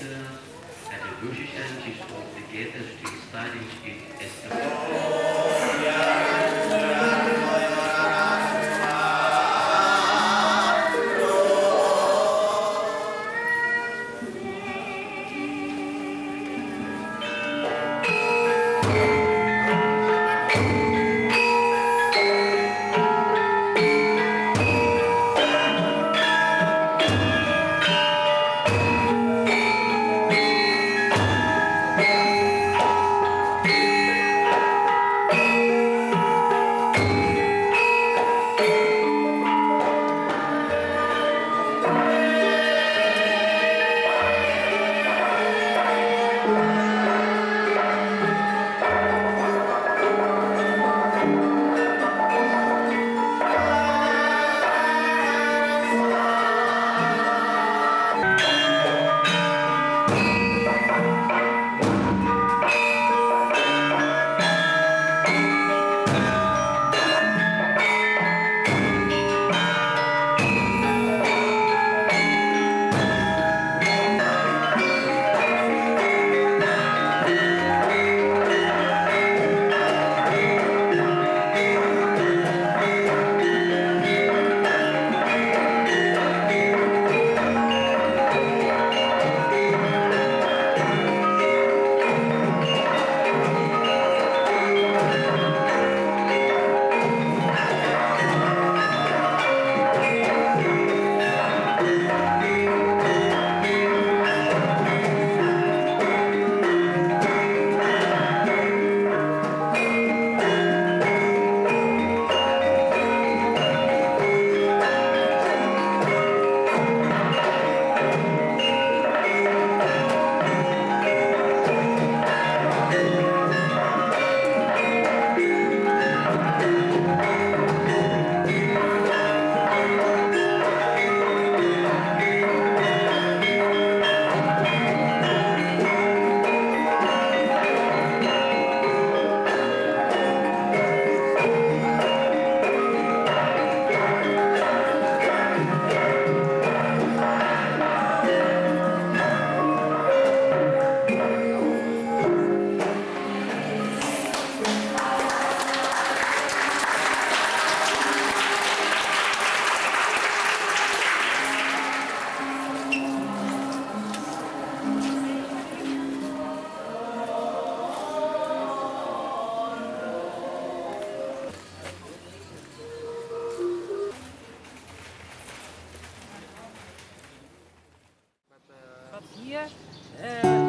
Tänzer and the musicians is all together to study it as the... dia. Uh...